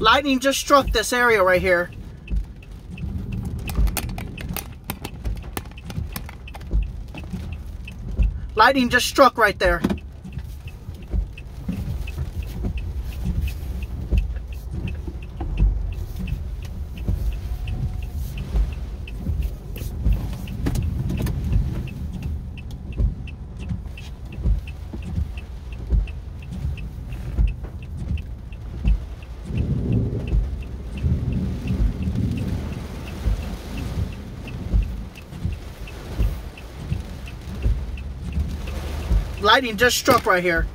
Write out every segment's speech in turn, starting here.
Lightning just struck this area right here. Lightning just struck right there. Lightning just struck right here.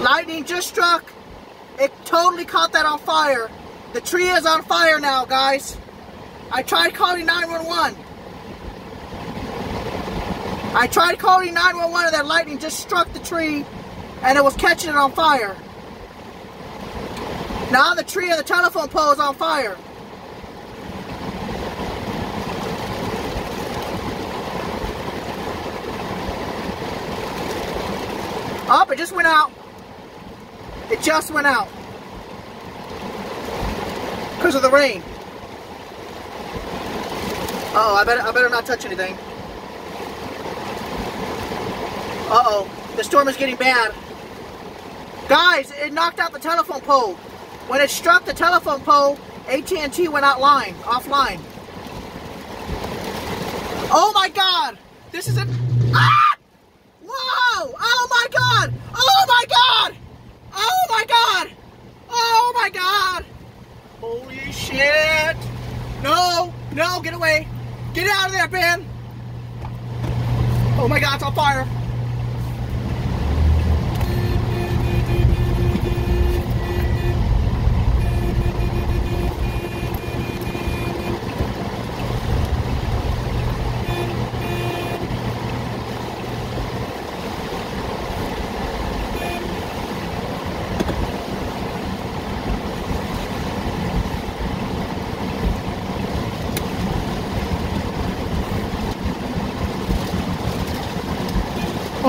Lightning just struck. It totally caught that on fire. The tree is on fire now, guys. I tried calling 911. I tried calling 911 and that lightning just struck the tree and it was catching it on fire. Now the tree and the telephone pole is on fire. Up, oh, it just went out. It just went out. Because of the rain. Uh oh, I better, I better not touch anything. Uh-oh, the storm is getting bad. Guys, it knocked out the telephone pole. When it struck the telephone pole, AT&T went out line, offline. Oh my God! This is a... Ah! Whoa! Oh my God! Oh my God! Oh my god! Oh my god! Holy shit! No! No! Get away! Get out of there, Ben! Oh my god, it's on fire!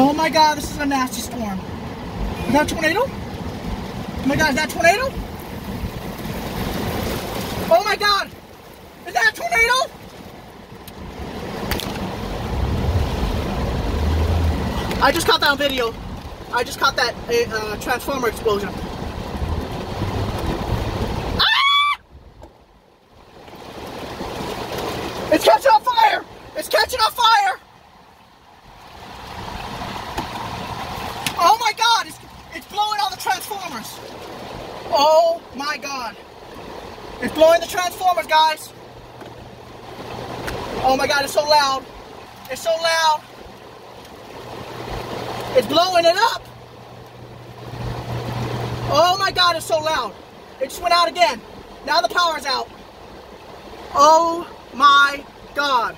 Oh my god, this is a nasty storm. Is that a tornado? Oh my god, is that a tornado? Oh my god! Is that a tornado? I just caught that on video. I just caught that uh, transformer explosion. Ah! It's catching on fire! It's catching on fire! Oh my god, it's, it's blowing all the transformers. Oh my god. It's blowing the transformers, guys. Oh my god, it's so loud. It's so loud. It's blowing it up. Oh my god, it's so loud. It just went out again. Now the power's out. Oh my god.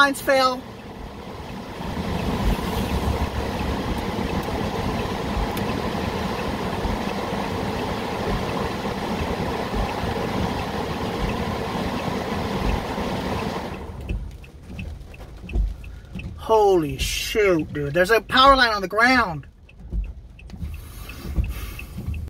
Lines fell. Holy shoot, dude. There's a power line on the ground.